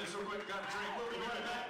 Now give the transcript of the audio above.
Take five quick, got a drink. We'll be right back,